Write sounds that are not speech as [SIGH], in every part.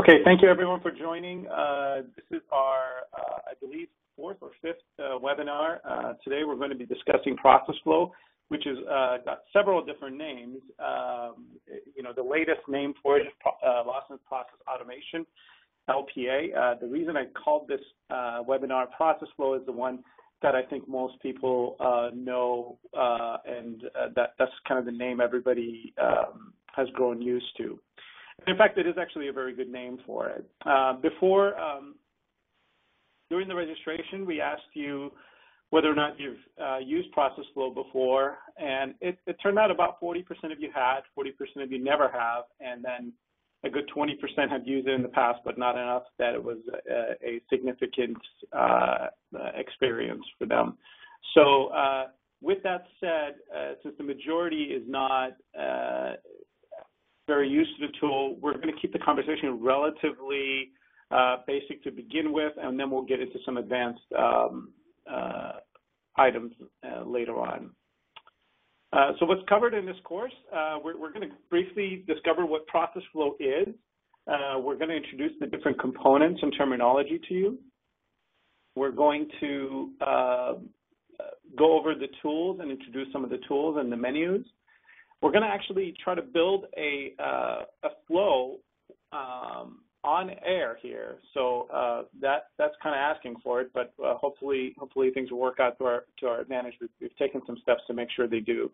Okay, thank you everyone for joining. Uh, this is our, uh, I believe, fourth or fifth uh, webinar. Today we're going to be discussing process flow, which has got several different names. Um, you know, the latest name for it is Lawson Process Automation, LPA. the reason I called this webinar Process Flow is the one that I think most people know, and that, that's kind of the name everybody um, has grown used to. In fact, it is actually a very good name for it. Uh, before, um, during the registration, we asked you whether or not you've uh, used Process Flow before, and it, it, turned out about 40% of you had, 40% of you never have, and then a good 20% had used it in the past, but not enough that it was a, a significant uh, experience for them. So uh, with that said, uh, since the majority is not uh, very used to the tool. We're going to keep the conversation relatively uh, basic to begin with, and then we'll get into some advanced um, uh, items uh, later on. Uh, so what's covered in this course, uh, we're, we're, going to briefly discover what process flow is. Uh, we're going to introduce the different components and terminology to you. We're going to go over the tools and introduce some of the tools and the menus. We're going to actually try to build a, uh, a flow um, on air here. So uh, that that's kind of asking for it, but uh, hopefully hopefully things will work out to our to our advantage. We've, we've taken some steps to make sure they do.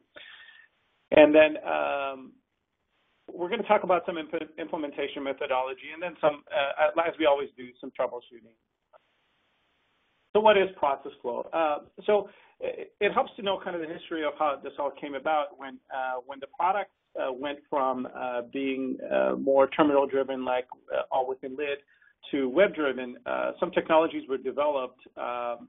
And then um, we're going to talk about some imp implementation methodology, and then some, uh, as we always do, some troubleshooting. So what is process flow? Uh, so it, it, helps to know kind of the history of how this all came about when uh, when the product uh, went from uh, being uh, more terminal driven, like uh, all within LID, to web driven. some technologies were developed, um,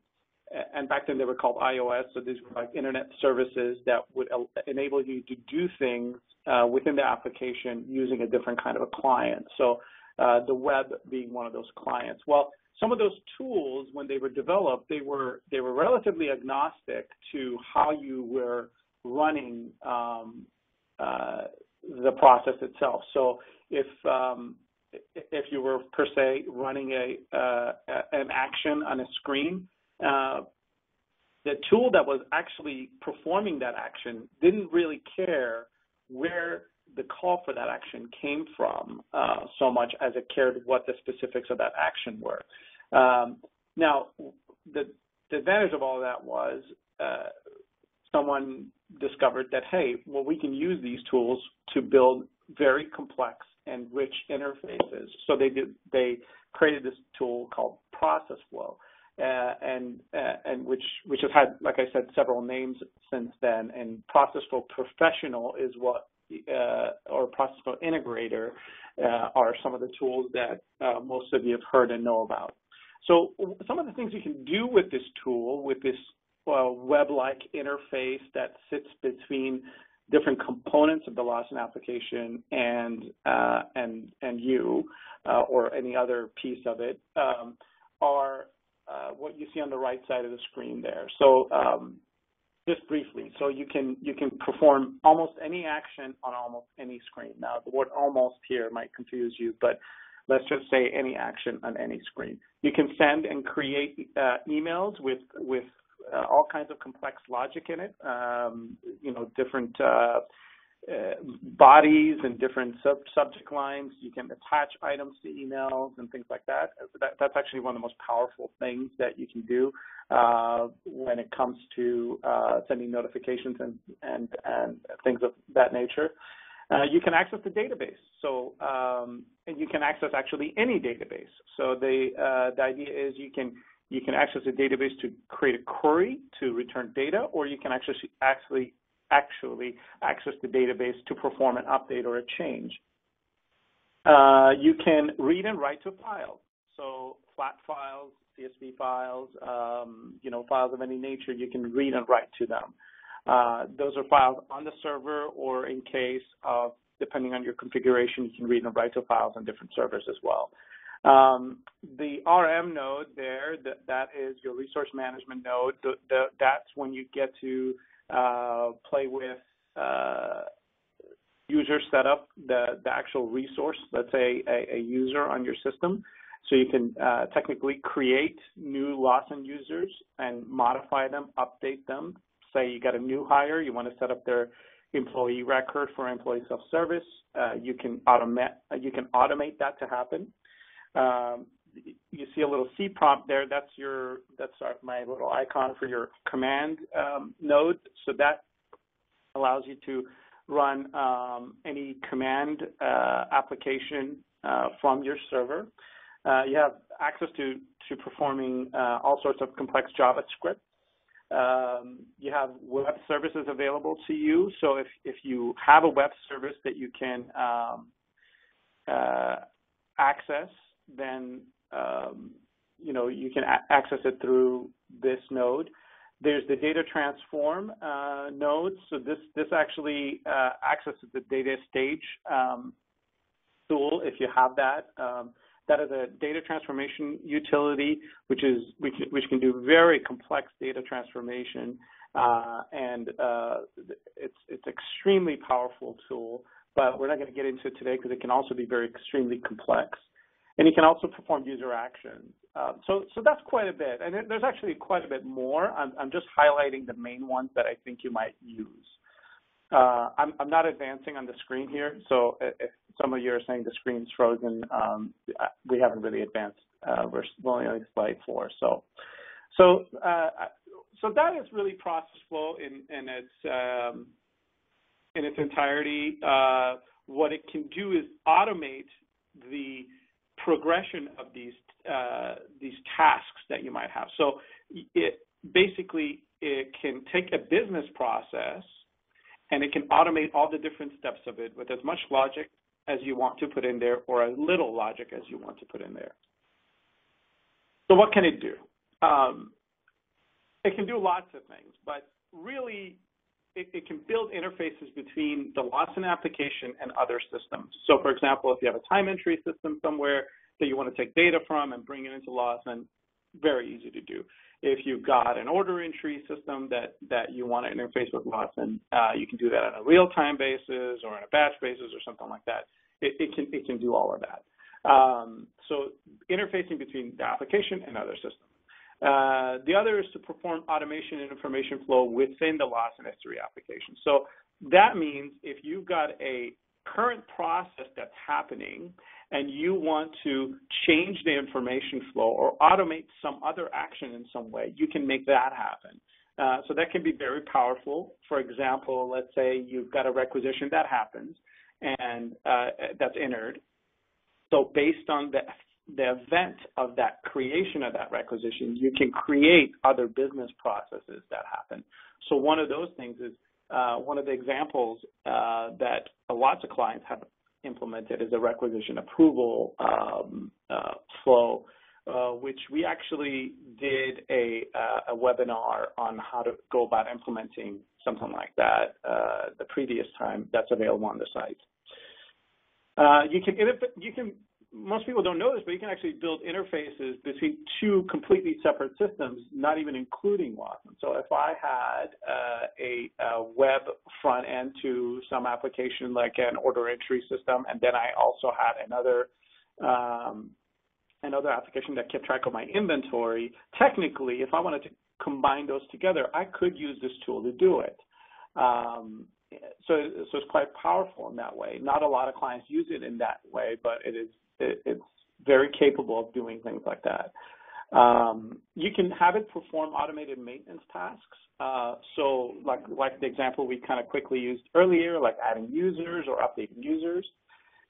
and back then they were called IOS. So these were like internet services that would enable you to do things within the application using a different kind of a client. So the web being one of those clients. Well some of those tools, when they were developed, they were they were relatively agnostic to how you were running um, uh, the process itself. So if um, if you were per se running a uh, an action on a screen, uh, the tool that was actually performing that action didn't really care where the call for that action came from uh, so much as it cared what the specifics of that action were. Um, now, the, the, advantage of all of that was uh, someone discovered that, hey, well, we can use these tools to build very complex and rich interfaces. So they did, they created this tool called Process Flow. Uh, and uh, and which which has had, like I said, several names since then. And Process Flow Professional is what, uh, or Process Integrator, uh, are some of the tools that uh, most of you have heard and know about. So some of the things you can do with this tool, with this uh, web-like interface that sits between different components of the Lawson application and uh, and and you uh, or any other piece of it um, are what you see on the right side of the screen there. So um, just briefly, so you can you can perform almost any action on almost any screen. Now the word almost here might confuse you, but let's just say any action on any screen. You can send and create uh, emails with with uh, all kinds of complex logic in it. Um, you know, different uh, uh, bodies and different sub subject lines. You can attach items to emails and things like that. that. That's actually one of the most powerful things that you can do uh, when it comes to uh, sending notifications and, and and things of that nature. Uh, you can access the database. So, um, and you can access actually any database. So the uh, the idea is you can you can access a database to create a query to return data, or you can actually actually actually access the database to perform an update or a change. Uh, you can read and write to files. So flat files, CSV files, um, you know, files of any nature, you can read and write to them. Uh, those are files on the server or in case of, depending on your configuration, you can read and write to files on different servers as well. Um, the RM node there, that, that is your resource management node. That's when you get to uh, play with uh, user setup, the, the actual resource, let's say a, a user on your system. So you can uh, technically create new Lawson users and modify them, update them. Say you got a new hire, you want to set up their employee record for employee self-service. Uh, you can automate you can automate that to happen. Um, you see a little C prompt there. That's your that's our, my little icon for your command um, node. So that allows you to run um, any command uh, application uh, from your server. Uh, you have access to to performing uh, all sorts of complex JavaScript. Um, you have web services available to you. So if if you have a web service that you can um, uh, access, then um, you know you can access it through this node. There's the data transform uh, node. So this this actually uh, accesses the data stage um, tool if you have that. Um, that is a data transformation utility, which is which, which can do very complex data transformation, uh, and uh, it's it's extremely powerful tool. But we're not going to get into it today because it can also be very extremely complex and you can also perform user actions. Uh, so, so that's quite a bit, and there's actually quite a bit more. I'm, I'm just highlighting the main ones that I think you might use. Uh, I'm, I'm, not advancing on the screen here, so if some of you are saying the screen's frozen, um, we haven't really advanced. Uh, we're only on slide four, so so uh, so that is really process flow in, in its um, in its entirety. Uh, what it can do is automate the progression of these uh, these tasks that you might have. So it basically it can take a business process and it can automate all the different steps of it with as much logic as you want to put in there or as little logic as you want to put in there. So what can it do? Um, it can do lots of things, but really it, it, can build interfaces between the Lawson application and other systems. So for example, if you have a time entry system somewhere that you want to take data from and bring it into Lawson, very easy to do. If you've got an order entry system that, that you want to interface with Lawson, uh, you can do that on a real-time basis or on a batch basis or something like that. It, it can, it can do all of that. Um, so interfacing between the application and other systems. Uh, the other is to perform automation and information flow within the Lawson S3 application. So that means if you've got a current process that's happening and you want to change the information flow or automate some other action in some way, you can make that happen. Uh, so that can be very powerful. For example, let's say you've got a requisition that happens and uh, that's entered. So based on the the event of that creation of that requisition, you can create other business processes that happen. So one of those things is uh, one of the examples uh, that lots of clients have implemented is a requisition approval um, uh, flow, uh, which we actually did a, uh, a, webinar on how to go about implementing something like that uh, the previous time. That's available on the site. you can you can most people don't know this, but you can actually build interfaces between two completely separate systems, not even including Lawson. So if I had uh, a, a, web front end to some application like an order entry system, and then I also had another um, another application that kept track of my inventory, technically, if I wanted to combine those together, I could use this tool to do it. Um, so, so it's quite powerful in that way. Not a lot of clients use it in that way, but it is it, it's very capable of doing things like that. Um, you can have it perform automated maintenance tasks. Uh, so like, like the example we kind of quickly used earlier, like adding users or updating users.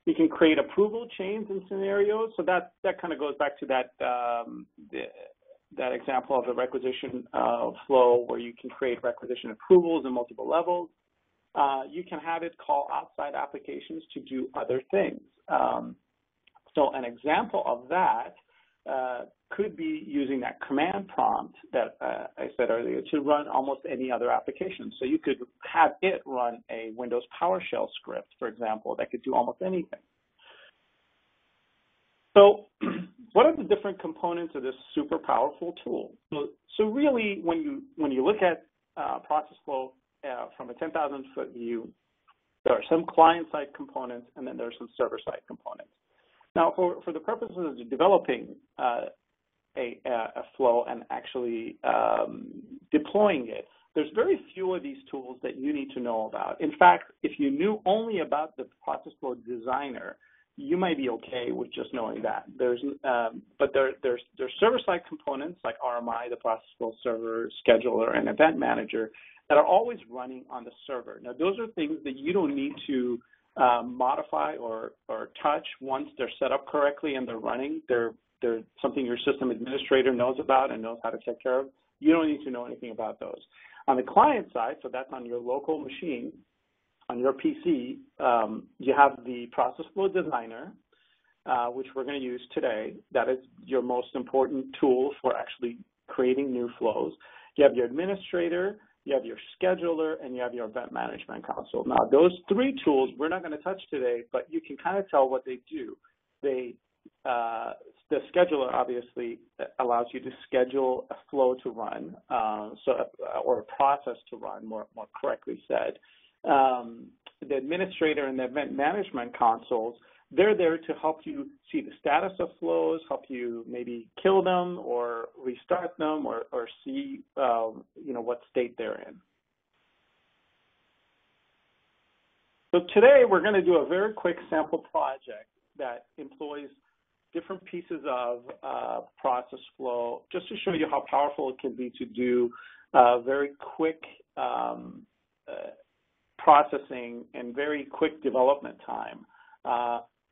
You can create approval chains and scenarios. So that, that kind of goes back to that, um, the, that example of the requisition uh, flow where you can create requisition approvals in multiple levels. Uh, you can have it call outside applications to do other things. Um, so an example of that uh, could be using that command prompt that uh, I said earlier to run almost any other application. So you could have it run a Windows PowerShell script, for example, that could do almost anything. So [CLEARS THROAT] what are the different components of this super powerful tool? So, so really, when you when you look at uh, process flow uh, from a 10,000 foot view, There are some client-side components, and then there are some server-side components. Now, for, for the purposes of developing uh, a, a, flow and actually um, deploying it, there's very few of these tools that you need to know about. In fact, if you knew only about the process flow designer, you might be okay with just knowing that. There's, um, but there, there's, there's server-side components like RMI, the process flow server, scheduler, and event manager that are always running on the server. Now, those are things that you don't need to um, modify or, or touch once they're set up correctly and they're running. They're, they're something your system administrator knows about and knows how to take care of. You don't need to know anything about those. On the client side, so that's on your local machine, on your PC, um, you have the process flow designer, uh, which we're going to use today. That is your most important tool for actually creating new flows. You have your administrator, you have your scheduler, and you have your event management console. Now, those three tools we're not going to touch today, but you can kind of tell what they do. They uh, the scheduler obviously allows you to schedule a flow to run, uh, so uh, or a process to run, more more correctly said um, the administrator and the event management consoles, they're there to help you see the status of flows, help you maybe kill them or restart them or, or see, um, you know, what state they're in. So today we're going to do a very quick sample project that employs different pieces of uh, process flow just to show you how powerful it can be to do uh, very quick um, uh, processing and very quick development time.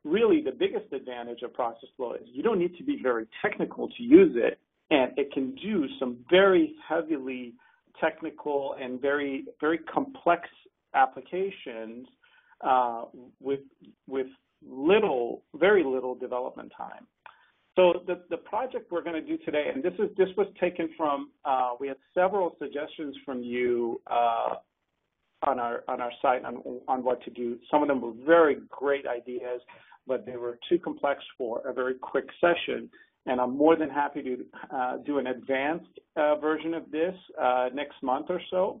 Really, the biggest advantage of process flow is you don't need to be very technical to use it, and it can do some very heavily technical and very very complex applications uh, with with little, very little development time. So the, the project we're going to do today, and this is this was taken from, uh, we had several suggestions from you uh, on our on our site on on what to do. Some of them were very great ideas, but they were too complex for a very quick session. And I'm more than happy to uh, do an advanced uh, version of this uh, next month or so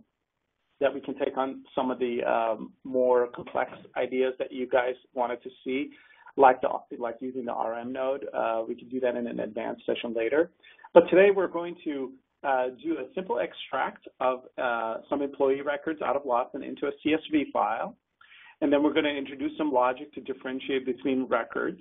that we can take on some of the um, more complex ideas that you guys wanted to see, like the like using the RM node. Uh, we can do that in an advanced session later. But today we're going to uh, do a simple extract of uh, some employee records out of Lawson into a CSV file. And then we're going to introduce some logic to differentiate between records.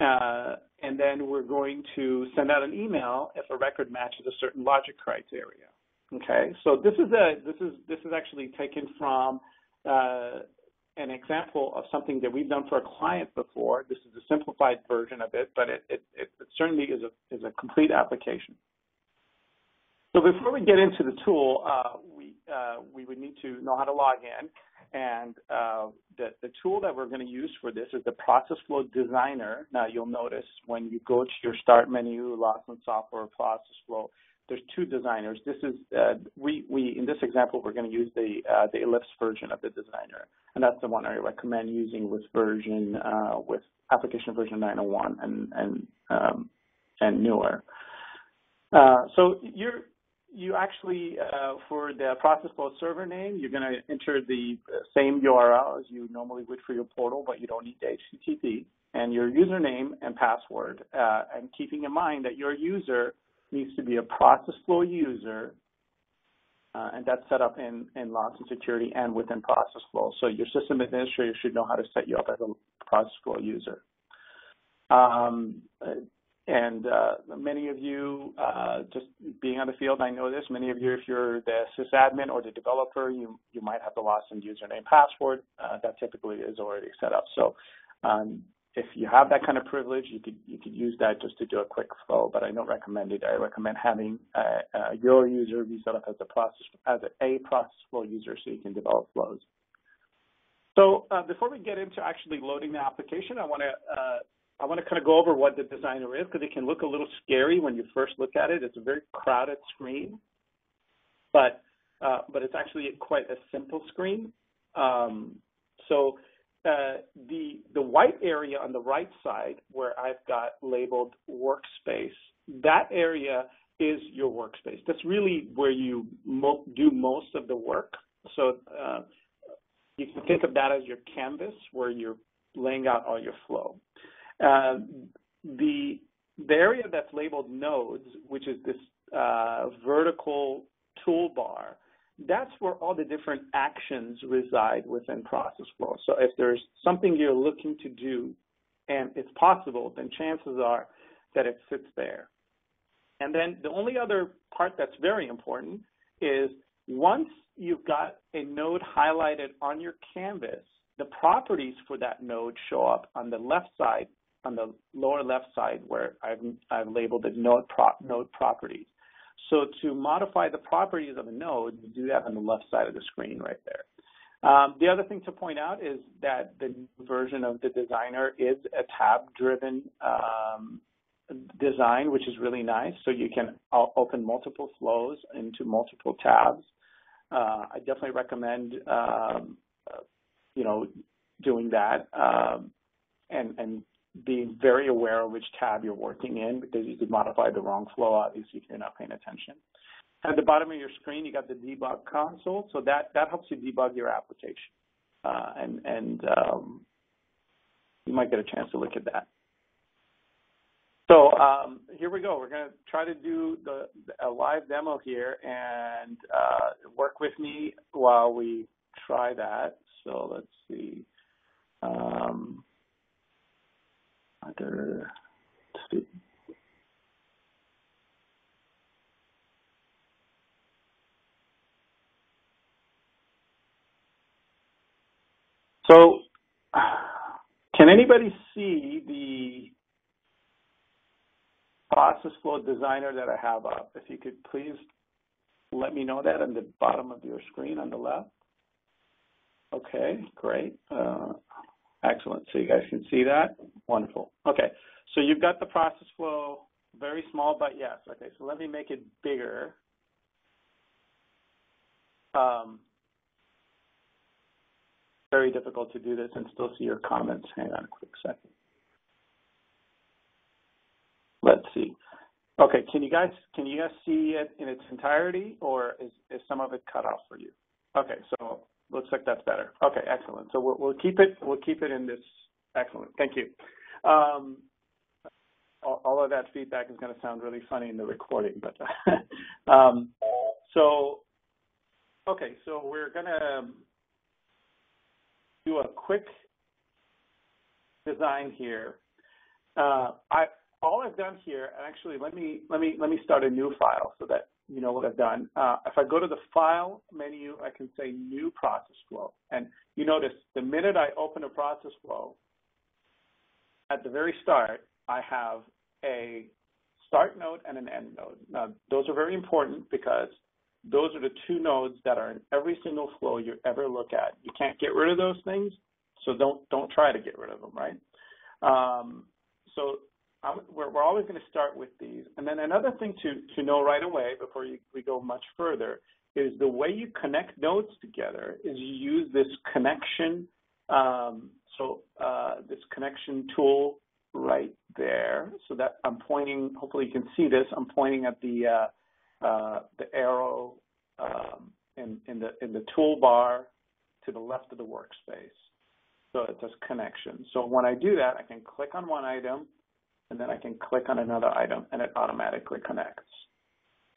Uh, and then we're going to send out an email if a record matches a certain logic criteria. Okay, so this is a this is this is actually taken from uh, an example of something that we've done for a client before. This is a simplified version of it, but it, it, it certainly is a is a complete application. So before we get into the tool, uh, we, uh, we would need to know how to log in. And uh, the, the tool that we're going to use for this is the Process Flow Designer. Now you'll notice when you go to your Start menu, Lawson Software Process Flow, there's two designers. This is uh, we we in this example we're going to use the uh, the Eclipse version of the designer, and that's the one I recommend using with version uh, with application version 901 and and um, and newer. Uh, so you're you actually, uh, for the process flow server name, you're going to enter the same URL as you normally would for your portal, but you don't need the HTTP, and your username and password, uh, and keeping in mind that your user needs to be a process flow user, uh, and that's set up in, in Lawson Security and within process flow. So your system administrator should know how to set you up as a process flow user. Um, and uh, many of you, uh, just being on the field, I know this, many of you, if you're the sysadmin or the developer, you, you might have the Lawson username password. Uh, that typically is already set up. So um, if you have that kind of privilege, you could you could use that just to do a quick flow, but I don't recommend it. I recommend having uh, uh, your user be set up as a process as a process flow user so you can develop flows. So uh, before we get into actually loading the application, I want to I want to kind of go over what the designer is because it can look a little scary when you first look at it. It's a very crowded screen, but uh, but it's actually quite a simple screen. Um, so uh, the the white area on the right side where I've got labeled workspace, that area is your workspace. That's really where you mo do most of the work. So uh, you can think of that as your canvas where you're laying out all your flow. Uh, the, the area that's labeled nodes, which is this uh, vertical toolbar, that's where all the different actions reside within process flow. So if there's something you're looking to do and it's possible, then chances are that it sits there. And then the only other part that's very important is once you've got a node highlighted on your canvas, the properties for that node show up on the left side, on the lower left side where I've, I've labeled it node, node properties. So to modify the properties of a node, you do that on the left side of the screen right there. Um, the other thing to point out is that the version of the designer is a tab-driven um, design, which is really nice. So you can open multiple flows into multiple tabs. Uh, I definitely recommend, um, you know, doing that um, and, and being very aware of which tab you're working in because you could modify the wrong flow, obviously, if you're not paying attention. At the bottom of your screen, you got the debug console, so that, that helps you debug your application. Uh, and and um, you might get a chance to look at that. So um, here we go. We're going to try to do the, a live demo here and uh, work with me while we try that. So let's see. Um, other, let's. So can anybody see the process flow designer that I have up. If you could please let me know that on the bottom of your screen on the left. Okay, great. Uh, excellent. So you guys can see that? Wonderful. Okay, so you've got the process flow, very small, but yes. Okay, so let me make it bigger. Um, very difficult to do this and still see your comments. Hang on a quick second. Let's see. Okay, can you guys can you guys see it in its entirety, or is is some of it cut off for you? Okay, so looks like that's better. Okay, excellent. So we'll, we'll keep it we'll keep it in this. Excellent. Thank you. Um, all, all, of that feedback is going to sound really funny in the recording, but [LAUGHS] um, so okay, so we're going to do a quick design here. Uh, I all I've done here, actually, let me let me let me start a new file so that you know what I've done. Uh, if I go to the File menu, I can say New Process Flow, and you notice the minute I open a process flow, at the very start, I have a start node and an end node. Now, those are very important because those are the two nodes that are in every single flow you ever look at. You can't get rid of those things, so don't don't try to get rid of them, right? Um, so we're, we're always going to start with these. And then another thing to, to know right away before you, we go much further is the way you connect nodes together is you use this connection, um, so uh, this connection tool right there. So that I'm pointing, hopefully you can see this, I'm pointing at the, uh, uh, the arrow um, in, in, the, in the toolbar to the left of the workspace. So it says connection. So when I do that, I can click on one item, and then I can click on another item and it automatically connects.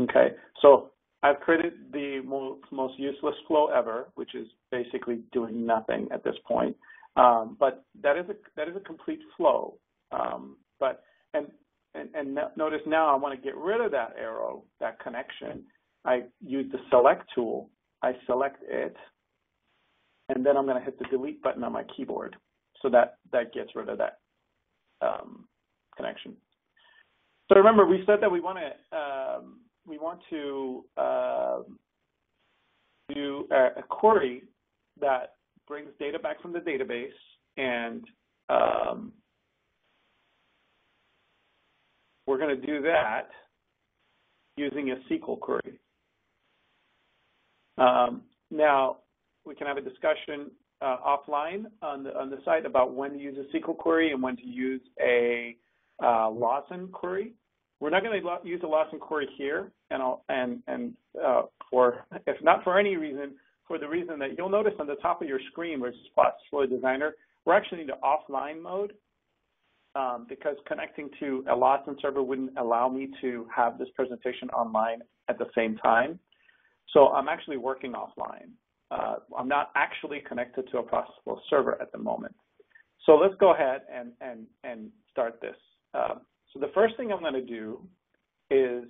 Okay, so I've created the most, most useless flow ever, which is basically doing nothing at this point. Um, but that is a that is a complete flow. Um, but and and, and notice now I want to get rid of that arrow, that connection. I use the select tool. I select it, and then I'm going to hit the delete button on my keyboard. So that that gets rid of that um, connection. So remember, we said that we want to um, we want to uh, do a, a, query that brings data back from the database and um, we're going to do that using a SQL query. Um, now, we can have a discussion uh, offline on the, on the site about when to use a SQL query and when to use a uh, Lawson query. We're not going to use a Lawson query here, and I'll, and and uh, for if not for any reason, for the reason that you'll notice on the top of your screen where it Process Flow Designer, we're actually in the offline mode um, because connecting to a Lawson server wouldn't allow me to have this presentation online at the same time. So I'm actually working offline. Uh, I'm not actually connected to a process flow server at the moment. So let's go ahead and, and, and start this. Uh, so the first thing I'm going to do is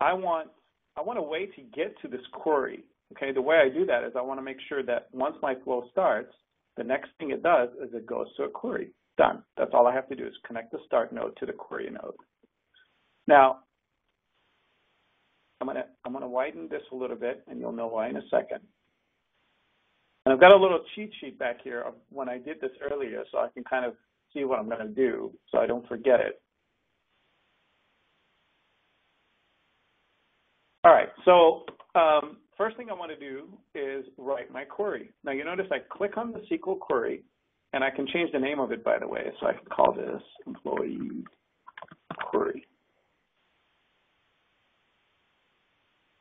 I want, I want a way to get to this query. Okay, the way I do that is I want to make sure that once my flow starts, the next thing it does is it goes to a query. Done. That's all I have to do is connect the start node to the query node. Now, I'm gonna I'm gonna widen this a little bit, and you'll know why in a second. And I've got a little cheat sheet back here of when I did this earlier, so I can kind of see what I'm gonna do, so I don't forget it. All right, so um, first thing I want to do is write my query. Now you notice I click on the SQL query, and I can change the name of it, by the way, so I can call this employee query.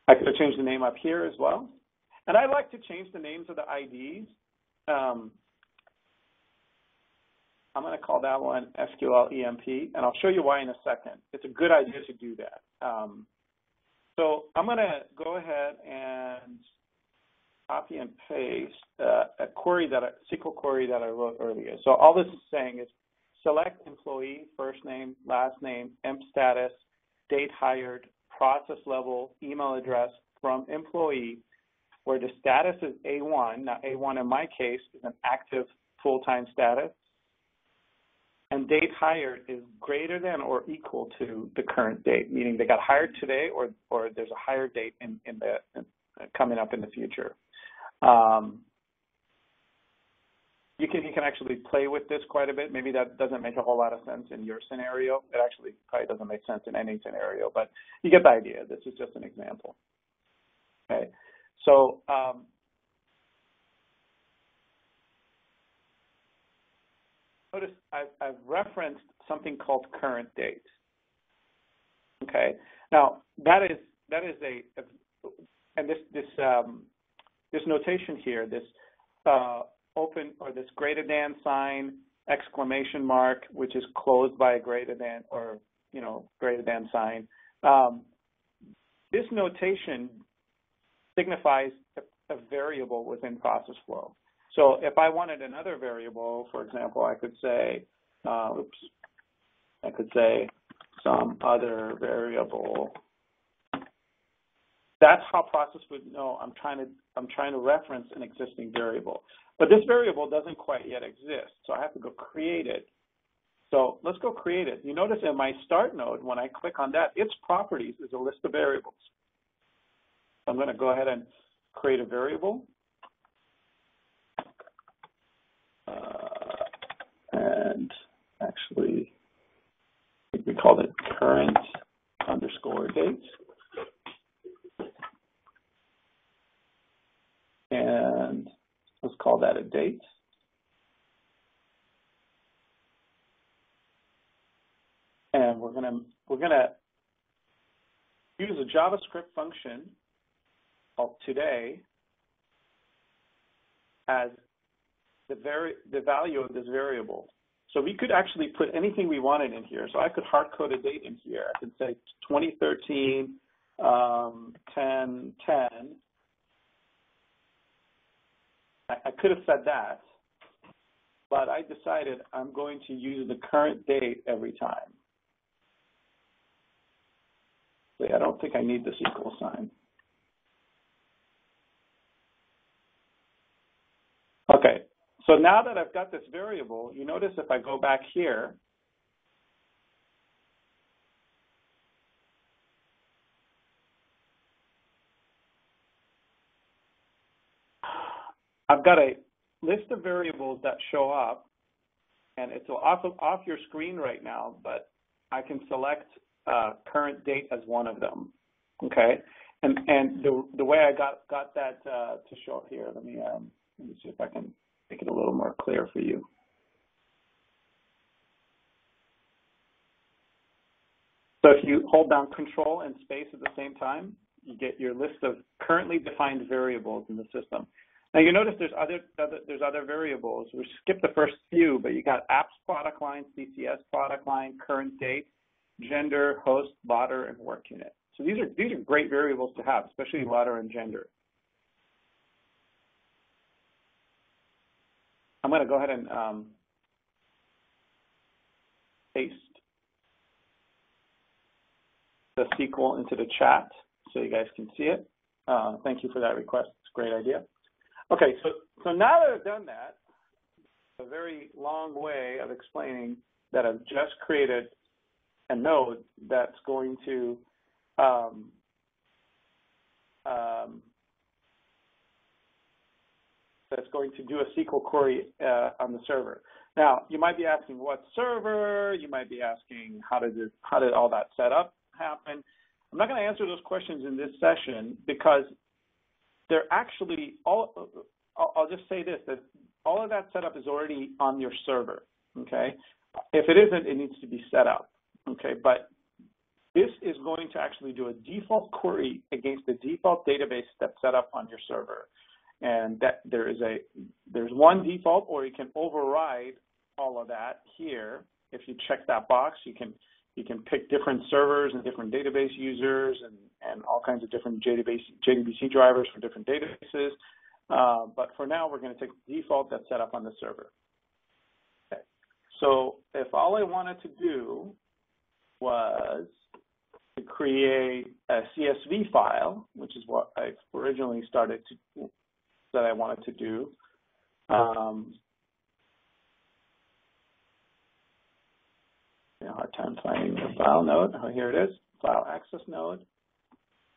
I could have changed the name up here as well. And I like to change the names of the IDs. Um, I'm going to call that one SQL EMP, and I'll show you why in a second. It's a good idea to do that. Um, so I'm going to go ahead and copy and paste uh, a query that I, SQL query that I wrote earlier. So all this is saying is select employee, first name, last name, emp status, date hired, process level, email address from employee, where the status is A1. Now A1 in my case is an active full-time status. And date hired is greater than or equal to the current date, meaning they got hired today or, or there's a higher date in, in the in, coming up in the future. Um, you can you can actually play with this quite a bit. Maybe that doesn't make a whole lot of sense in your scenario. It actually probably doesn't make sense in any scenario, but you get the idea. This is just an example. Okay, so um, notice I've, I've referenced something called current date. Okay, now that is that is a, a and this this um, this notation here, this uh, open or this greater than sign, exclamation mark, which is closed by a greater than or you know greater than sign. Um, this notation signifies a, a variable within process flow. So if I wanted another variable, for example, I could say, uh, oops, I could say some other variable that's how process would know I'm trying to I'm trying to reference an existing variable. But this variable doesn't quite yet exist, so I have to go create it. So let's go create it. You notice in my start node, when I click on that, its properties is a list of variables. I'm going to go ahead and create a variable. Uh, and actually, we called it current underscore date. and let's call that a date. And we're gonna we're gonna use a JavaScript function called today as the very the value of this variable. So we could actually put anything we wanted in here. So I could hard code a date in here. I could say 2013 um, 10 10 I, I could have said that, but I decided I'm going to use the current date every time. See, I don't think I need this equal sign. Okay, so now that I've got this variable, you notice if I go back here, I've got a list of variables that show up, and it's off of, off your screen right now, but I can select uh, current date as one of them. Okay, and and the the way I got got that uh, to show up here, let me um, let me see if I can make it a little more clear for you. So if you hold down Control and Space at the same time, you get your list of currently defined variables in the system. Now you notice there's other, other there's other variables. We skipped the first few, but you got apps product line, CCS product line, current date, GENDIR, host, LAWDIR, and work unit. So these are these are great variables to have, especially LAWDIR and GENDIR. Going to go ahead and um, paste the SQL into the chat so you guys can see it. Uh, thank you for that request. It's a great idea. Okay, so, so now that I've done that, a very long way of explaining that I've just created a node that's going to um, um, that's going to do a SQL query uh, on the server. Now, you might be asking what server, you might be asking how did, it, how did all that setup happen. I'm not going to answer those questions in this session because they're actually all, I'll just say this, that all of that setup is already on your server, okay? If it isn't, it needs to be set up, okay? But this is going to actually do a default query against the default database that's set up on your server. And that there is a, there's one default or you can override all of that here. If you check that box, you can you can pick different servers and different database users and, and all kinds of different JDBC, JDBC drivers for different databases. Uh, but for now, we're going to take the default that's set up on the server. Okay. So if all I wanted to do was to create a CSV file, which is what I originally started to, that I wanted to do, um, hard time finding the file node. Oh, here it is, file access node.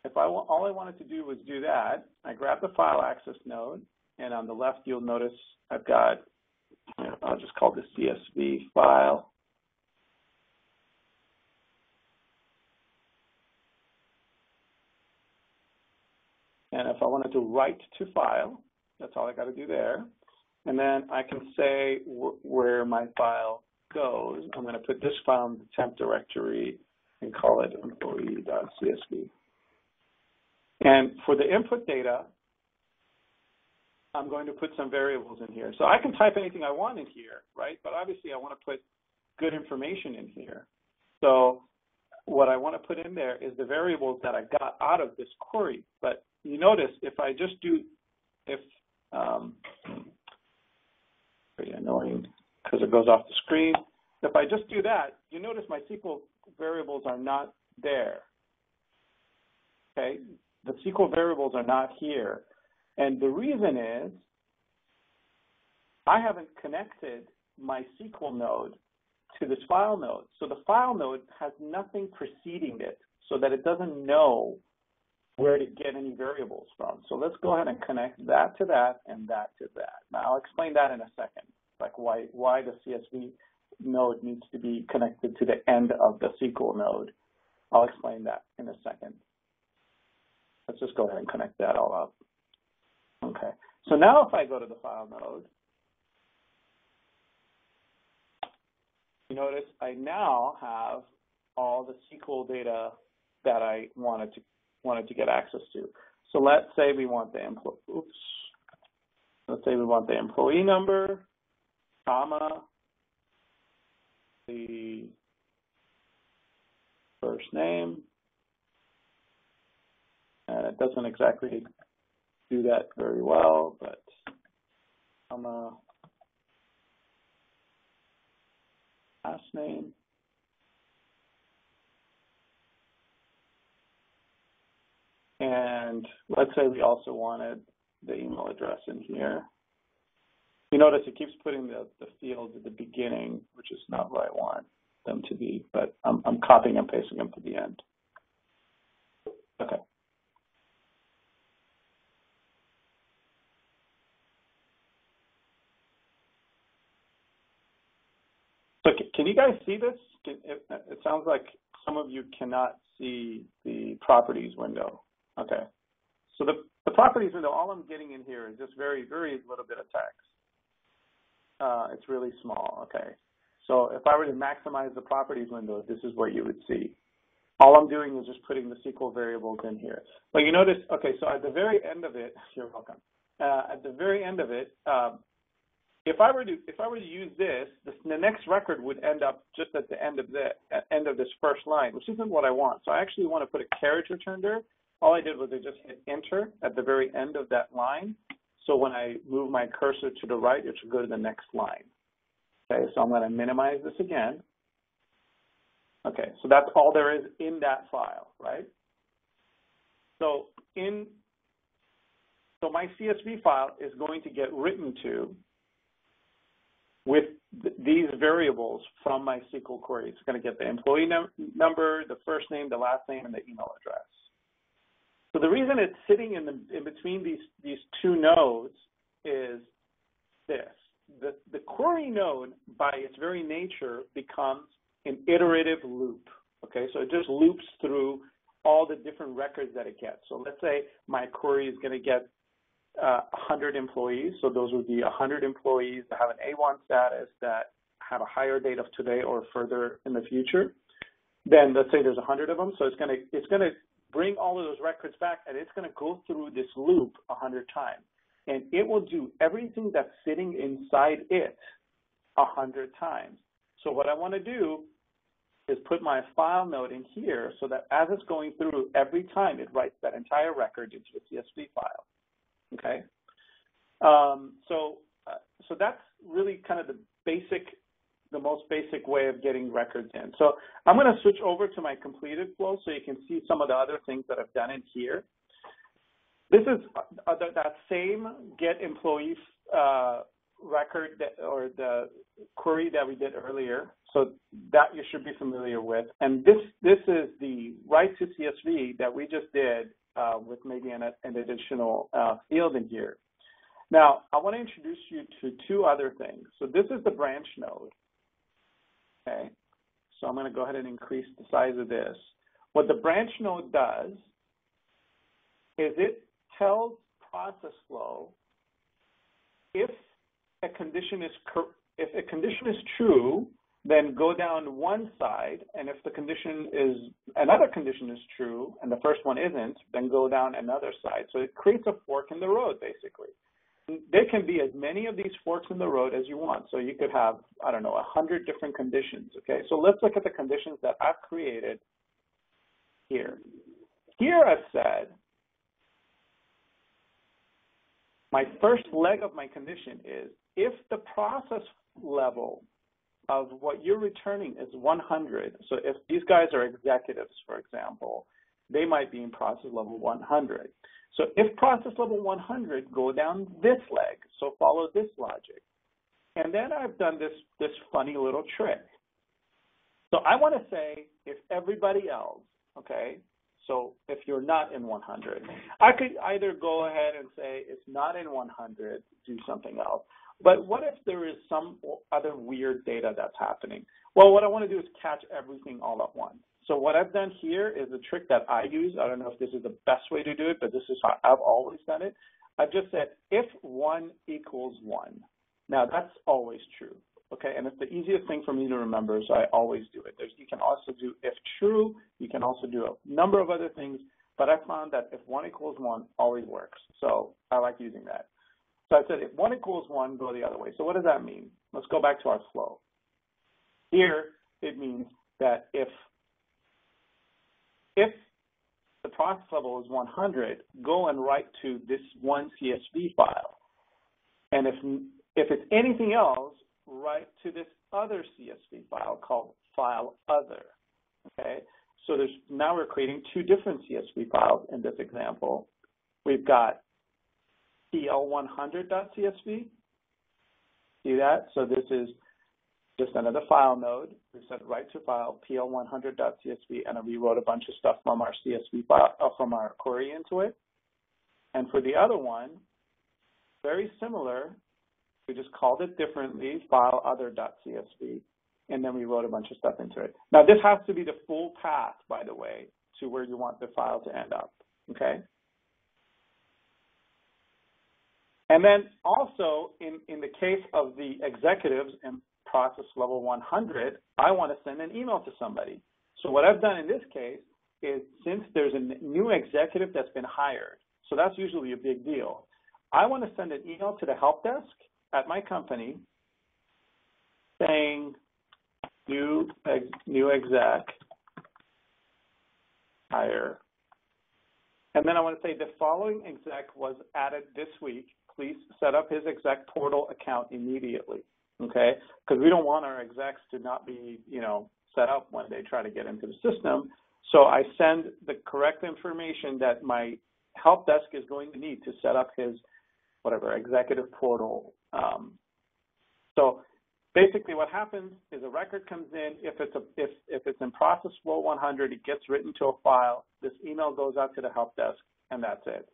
If I all I wanted to do was do that, I grab the file access node, and on the left you'll notice I've got, I'll just call this CSV file. And if I wanted to write to file, that's all I got to do there. And then I can say wh where my file goes, I'm going to put this file in the temp directory and call it employee.csv. And for the input data, I'm going to put some variables in here. So I can type anything I want in here, right? But obviously I want to put good information in here. So what I want to put in there is the variables that I got out of this query. But you notice if I just do, if, um, very annoying because it goes off the screen. If I just do that, you notice my SQL variables are not there. Okay, the SQL variables are not here. And the reason is I haven't connected my SQL node to this file node. So the file node has nothing preceding it so that it doesn't know where to get any variables from. So let's go ahead and connect that to that and that to that. Now I'll explain that in a second like why, why the CSV node needs to be connected to the end of the SQL node. I'll explain that in a second. Let's just go ahead and connect that all up. Okay, so now if I go to the file node, you notice I now have all the SQL data that I wanted to wanted to get access to. So let's say we want the employee, oops, let's say we want the employee number, comma, the first name. And it doesn't exactly do that very well, but comma, last name. And let's say we also wanted the email address in here. You notice it keeps putting the, the fields at the beginning, which is not what I want them to be, but I'm, I'm copying and pasting them to the end. Okay. So can you guys see this? It, it sounds like some of you cannot see the properties window. Okay. So the, the properties window, all I'm getting in here is just very, very little bit of text uh, it's really small, okay. So if I were to maximize the properties window, this is what you would see. all I'm doing is just putting the SQL variables in here. But you notice, okay, so at the very end of it, [LAUGHS] you're welcome. Uh, at the very end of it, um, if I were to if I were to use this, this, the next record would end up just at the end of the end of this first line, which isn't what I want. So I actually want to put a carriage return there. All I did was I just hit enter at the very end of that line. So when I move my cursor to the right, it should go to the next line. Okay, so I'm going to minimize this again. Okay, so that's all there is in that file, right? So in so my CSV file is going to get written to with th these variables from my SQL query. It's going to get the employee num number, the first name, the last name, and the email address. So the reason it's sitting in, the, in between these, these two nodes is this. The, the query node, by its very nature, becomes an iterative loop. Okay, so it just loops through all the different records that it gets. So let's say my query is going to get uh, 100 employees. So those would be 100 employees that have an A1 status that have a hire date of today or further in the future. Then let's say there's 100 of them. So it's going to it's going to bring all of those records back, and it's going to go through this loop 100 times. And it will do everything that's sitting inside it 100 times. So what I want to do is put my file node in here so that as it's going through, every time it writes that entire record into a CSV file. Okay. Um, so, uh, so that's really kind of the basic, the most basic way of getting records in. So I'm going to switch over to my completed flow so you can see some of the other things that I've done in here. This is uh, that same get employee uh, record that, or the query that we did earlier. So that you should be familiar with. And this this is the write to CSV that we just did uh, with maybe an, an additional uh, field in here. Now, I want to introduce you to two other things. So this is the branch node. Okay. So I'm going to go ahead and increase the size of this. What the branch node does is it tells process flow if a condition is if a condition is true, then go down one side, and if the condition is another condition is true and the first one isn't, then go down another side. So it creates a fork in the road, basically. There can be as many of these forks in the road as you want. So you could have, I don't know, a hundred different conditions. Okay, so let's look at the conditions that I've created here. Here I've said my first leg of my condition is if the process level of what you're returning is 100, so if these guys are executives, for example, they might be in process level 100. So if process level 100, go down this leg, so follow this logic. And then I've done this, this funny little trick. So I want to say if everybody else, okay, so if you're not in 100, I could either go ahead and say it's not in 100, do something else. But what if there is some other weird data that's happening? Well, what I want to do is catch everything all at once. So what I've done here is a trick that I use. I don't know if this is the best way to do it, but this is how I've always done it. I've just said if 1 equals 1. Now, that's always true, okay? And it's the easiest thing for me to remember, so I always do it. There's, you can also do if true. You can also do a number of other things, but I found that if 1 equals 1 always works. So I like using that. So I said if 1 equals 1, go the other way. So what does that mean? Let's go back to our flow. Here, it means that if if the process level is 100, go and write to this one CSV file. And if if it's anything else, write to this other CSV file called file other. Okay, so there's now we're creating two different CSV files in this example. We've got pl100.csv. See that? So this is just another file node. We said write to file pl100.csv, and we wrote a bunch of stuff from our CSV file, uh, from our query into it. And for the other one, very similar. We just called it differently, file other.csv, and then we wrote a bunch of stuff into it. Now this has to be the full path, by the way, to where you want the file to end up. Okay. And then also in, in the case of the executives in process level 100, I want to send an email to somebody. So what I've done in this case is since there's a new executive that's been hired, so that's usually a big deal, I want to send an email to the help desk at my company saying new new exec hire. And then I want to say the following exec was added this week. Please set up his exec portal account immediately. Okay? Because we don't want our execs to not be, you know, set up when they try to get into the system. So I send the correct information that my help desk is going to need to set up his whatever executive portal. Um, so basically what happens is a record comes in. If it's a, if if it's in process flow 100, it gets written to a file. This email goes out to the help desk, and that's it.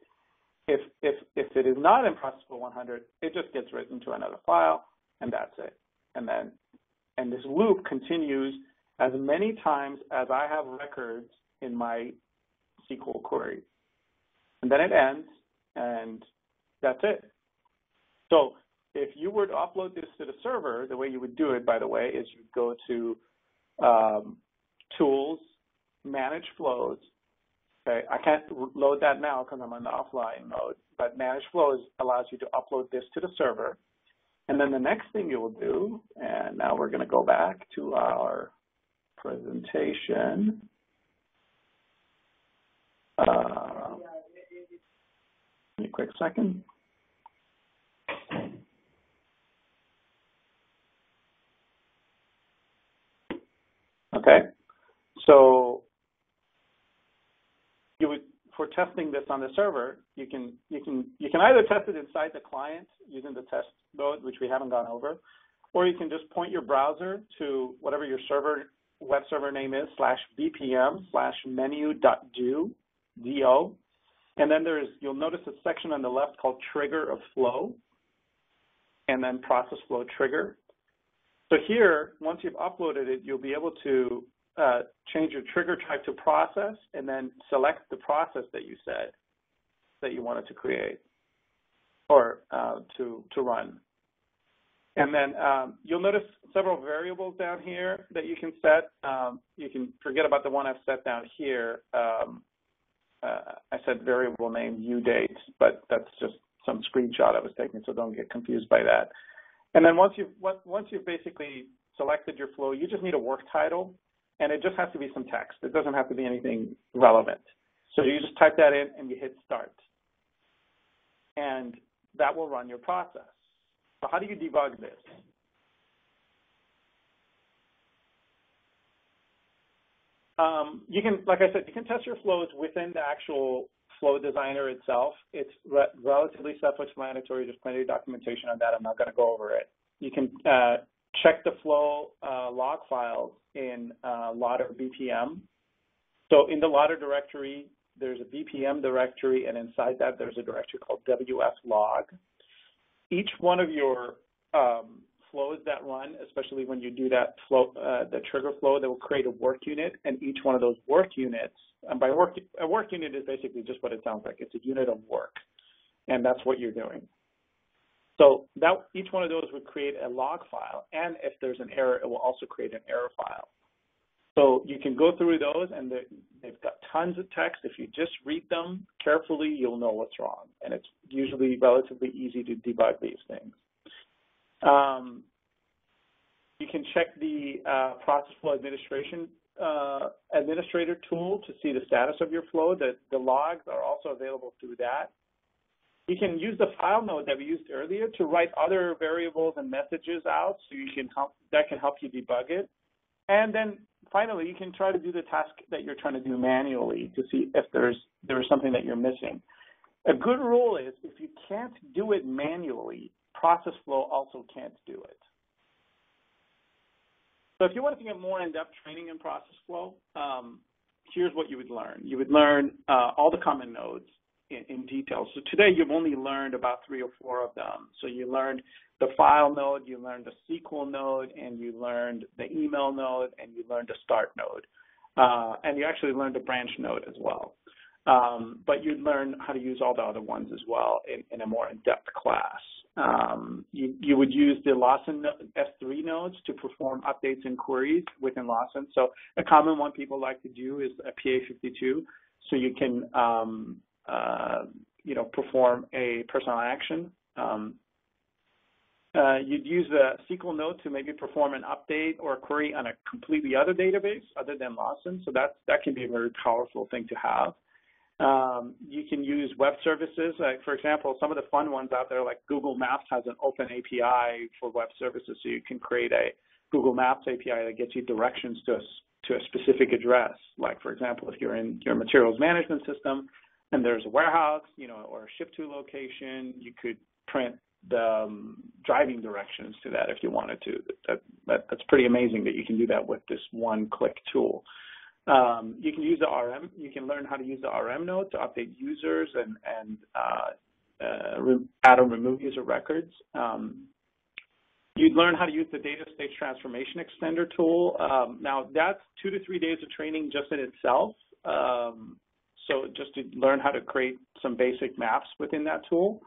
If if if it is not in process flow 100, it just gets written to another file, and that's it. And then and this loop continues as many times as I have records in my SQL query. And then it ends, and that's it. So if you were to upload this to the server, the way you would do it, by the way, is you go to um, Tools, Manage Flows. Okay, I can't load that now because I'm in the offline mode, but Manage Flows allows you to upload this to the server. And then the next thing you will do, and now we're going to go back to our presentation. Uh, a quick second. Okay, so for testing this on the server, you can you can you can either test it inside the client using the test mode, which we haven't gone over, or you can just point your browser to whatever your server web server name is slash bpm slash menu dot do do, and then there's you'll notice a section on the left called trigger of flow, and then process flow trigger. So here, once you've uploaded it, you'll be able to uh, change your trigger type to process and then select the process that you said that you wanted to create or uh, to, to run. And then um, you'll notice several variables down here that you can set. Um, you can forget about the one I've set down here. Um, uh, I said variable name view date, but that's just some screenshot I was taking, so don't get confused by that. And then once you've once you've basically selected your flow, you just need a work title and it just has to be some text. It doesn't have to be anything relevant. So you just type that in and you hit start. And that will run your process. So how do you debug this? Um, you can, like I said, you can test your flows within the actual flow designer itself. It's re relatively self-explanatory. There's plenty of documentation on that. I'm not going to go over it. You can uh, check the flow uh, log files in uh, LAWDIR BPM. So in the LAWDIR directory, there's a BPM directory, and inside that, there's a directory called WF log. Each one of your um, flows that run, especially when you do that flow, uh, the trigger flow, that will create a work unit, and each one of those work units, and by work, a work unit is basically just what it sounds like. It's a unit of work, and that's what you're doing. So that each one of those would create a log file, and if there's an error, it will also create an error file. So you can go through those, and they've got tons of text. If you just read them carefully, you'll know what's wrong, and it's usually relatively easy to debug these things. Um, you can check the uh, process flow administration uh, administrator tool to see the status of your flow. The, the logs are also available through that. You can use the file node that we used earlier to write other variables and messages out so you can help, that can help you debug it. And then finally, you can try to do the task that you're trying to do manually to see if there's there's something that you're missing. A good rule is if you can't do it manually, process flow also can't do it. So if you wanted to get more in-depth training in process flow, um, here's what you would learn. You would learn uh, all the common nodes in, in detail. So today you've only learned about three or four of them. So you learned the file node, you learned the SQL node, and you learned the email node, and you learned the start node. Uh, and you actually learned the branch node as well. Um, but you'd learn how to use all the other ones as well in, in a more in-depth class. Um, you, you would use the Lawson S3 nodes to perform updates and queries within Lawson. So a common one people like to do is a PA52. So you can, um, you know, perform a personal action. Um, uh, you'd use a SQL node to maybe perform an update or a query on a completely other database other than Lawson. So that that can be a very powerful thing to have. Um, you can use web services. Like for example, some of the fun ones out there, like Google Maps has an open API for web services, so you can create a Google Maps API that gets you directions to a, to a specific address. Like for example, if you're in your materials management system and there's a warehouse, you know, or a ship to location, you could print the um, driving directions to that if you wanted to. That, that, that's pretty amazing that you can do that with this one-click tool. Um, you can use the RM. You can learn how to use the RM node to update users and, and uh, uh, add or remove user records. Um, you'd learn how to use the data stage transformation extender tool. Um, now that's two to three days of training just in itself. Um, so just to learn how to create some basic maps within that tool.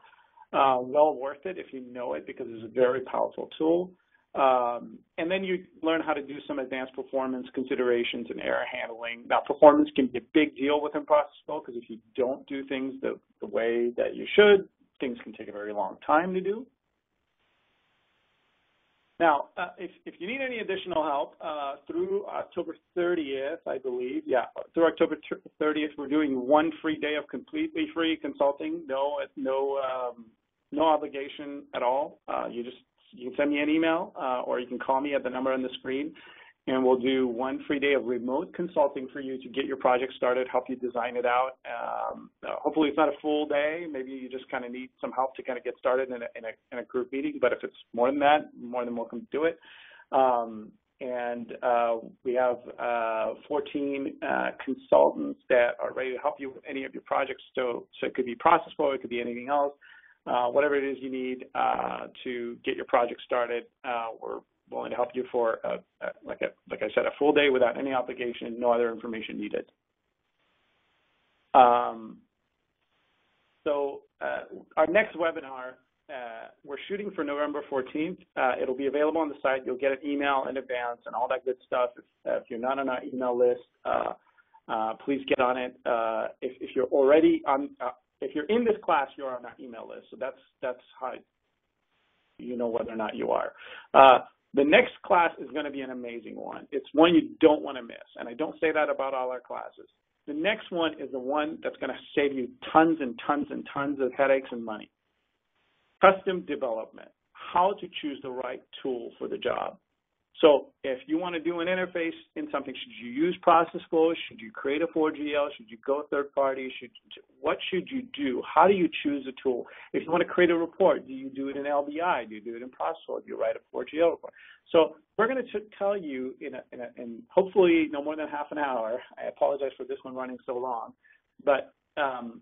Uh, well worth it if you know it because it's a very powerful tool. Um, and then you learn how to do some advanced performance considerations and error handling. Now, performance can be a big deal within process flow because if you don't do things the, the way that you should, things can take a very long time to do. Now, uh, if, if you need any additional help, uh, through October 30th, I believe, yeah, through October 30th, we're doing one free day of completely free consulting, no, no, um, no obligation at all. Uh, you just you can send me an email uh, or you can call me at the number on the screen and we'll do one free day of remote consulting for you to get your project started, help you design it out. Um, uh, hopefully it's not a full day. Maybe you just kind of need some help to kind of get started in a, in a, in a group meeting, but if it's more than that, more than welcome to do it. Um, and uh, we have uh, 14 uh, consultants that are ready to help you with any of your projects. So, so it could be process flow, it could be anything else. Uh, whatever it is you need uh, to get your project started, uh, we're willing to help you for, a, a, like, a, like I said, a full day without any obligation, no other information needed. Um, so uh, our next webinar, uh, we're shooting for November 14th. Uh, it'll be available on the site. You'll get an email in advance and all that good stuff. If, if you're not on our email list, please get on it. if, if you're already on, if you're in this class, you're on our email list. So that's that's how you know whether or not you are. The next class is going to be an amazing one. It's one you don't want to miss, and I don't say that about all our classes. The next one is the one that's going to save you tons and tons and tons of headaches and money. Custom development, how to choose the right tool for the job. So if you want to do an interface in something, should you use process flow? Should you create a 4GL? Should you go third party? Should what should you do? How do you choose a tool? If you want to create a report, do you do it in LBI? Do you do it in process flow? Do you write a 4GL report? So we're going to tell you in, a, in, a, in hopefully no more than half an hour. I apologize for this one running so long, but um,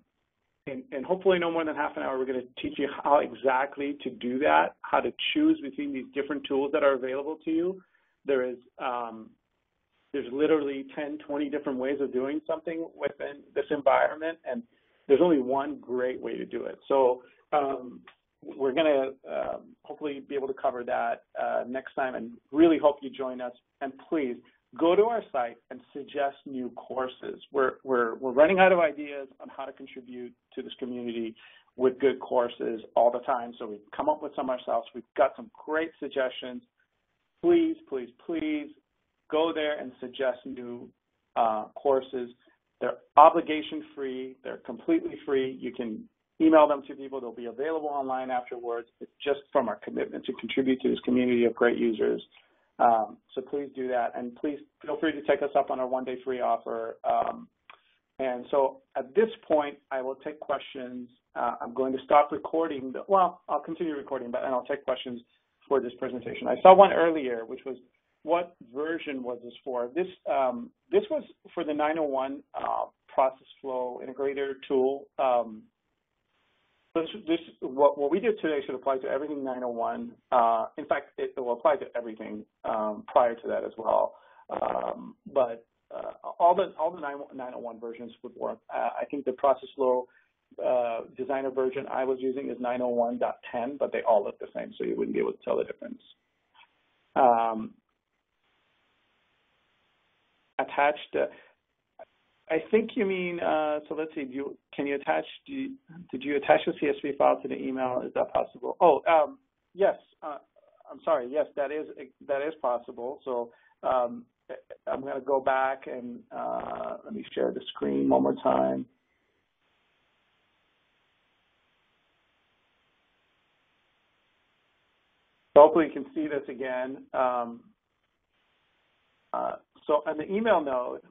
and, hopefully no more than half an hour, we're going to teach you how exactly to do that, how to choose between these different tools that are available to you. There is, um, there's literally 10, 20 different ways of doing something within this environment, and there's only one great way to do it. So um, we're going to um, hopefully be able to cover that uh, next time, and really hope you join us. And please go to our site and suggest new courses. We're, we're, we're running out of ideas on how to contribute to this community with good courses all the time. So we've come up with some ourselves. We've got some great suggestions. Please, please, please go there and suggest new uh, courses. They're obligation free. They're completely free. You can email them to people. They'll be available online afterwards. It's just from our commitment to contribute to this community of great users. Um, so please do that, and please feel free to take us up on our one-day free offer. Um, and so at this point, I will take questions. Uh, I'm going to stop recording. The, well, I'll continue recording, but then I'll take questions for this presentation. I saw one earlier, which was what version was this for? This um, this was for the 901 uh, process flow integrator tool. Um, this, this what, what we did today should apply to everything 901. Uh, in fact, it, it, will apply to everything um, prior to that as well. Um, but uh, all the all the 901 versions would work. Uh, I think the process flow uh, designer version I was using is 901.10, but they all look the same, so you wouldn't be able to tell the difference. Um, attached, uh, I think you mean, uh, so let's see, you, can you attach, you, did you attach the CSV file to the email? Is that possible? Oh, um, yes, uh, I'm sorry, yes, that is, that is possible. So um, I'm going to go back and uh, let me share the screen one more time. So hopefully you can see this again. Um, uh, so on the email node,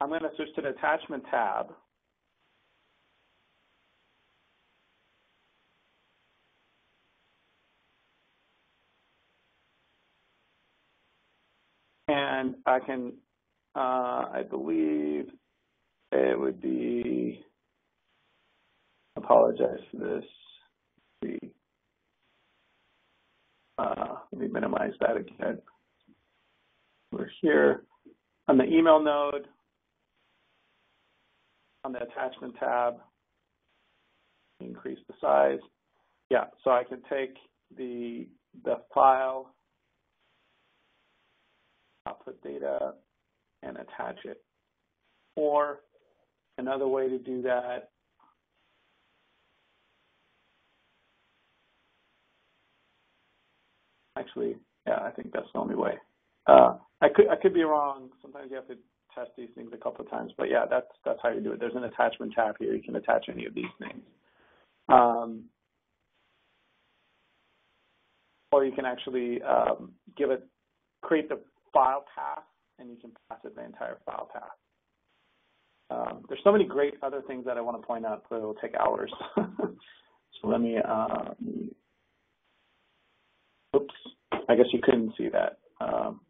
I'm going to switch to the attachment tab. And I can, uh, I believe it would be, apologize for this. Uh, let me minimize that again. We're here on the email node, on the attachment tab, increase the size. Yeah, so I can take the the file, output data, and attach it. Or Another way to do that actually, yeah, I think that's the only way. Uh, I could I could be wrong. Sometimes you have to test these things a couple of times, but yeah, that's that's how you do it. There's an attachment tab here. You can attach any of these things. Um, or you can actually um, give it, create the file path, and you can pass it the entire file path. Um, there's so many great other things that I want to point out, but it'll take hours. [LAUGHS] so let me, uh, oops, I guess you couldn't see that. Um,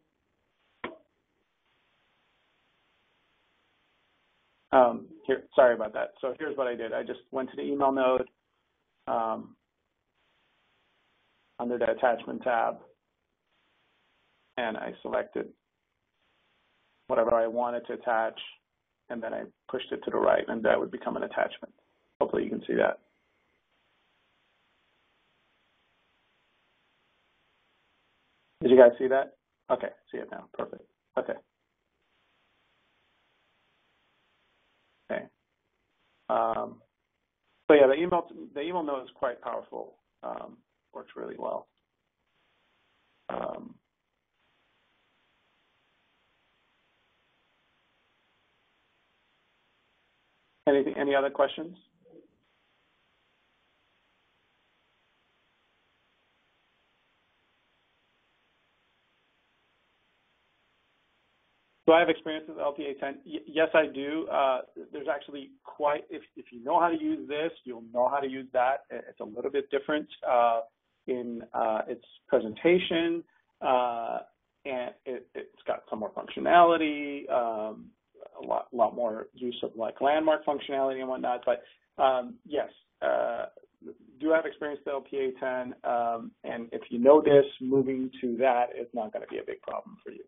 um, here, sorry about that. So here's what I did. I just went to the email node um, under the attachment tab, and I selected whatever I wanted to attach and then I pushed it to the right, and that would become an attachment. Hopefully you can see that. Did you guys see that? Okay, see it now. Perfect. Okay. Um, so yeah, the email the email node is quite powerful. Um, works really well. Um, Anything, any other questions? Do I have experience with LPA 10? Y yes, I do. Uh, there's actually quite, if, if you know how to use this, you'll know how to use that. It's a little bit different uh, in uh, its presentation, uh, and it, has got some more functionality. Um, a lot, lot more use of like landmark functionality and whatnot. But um, yes, uh, do I have experience with LPA 10, um, and if you know this, moving to that is not going to be a big problem for you.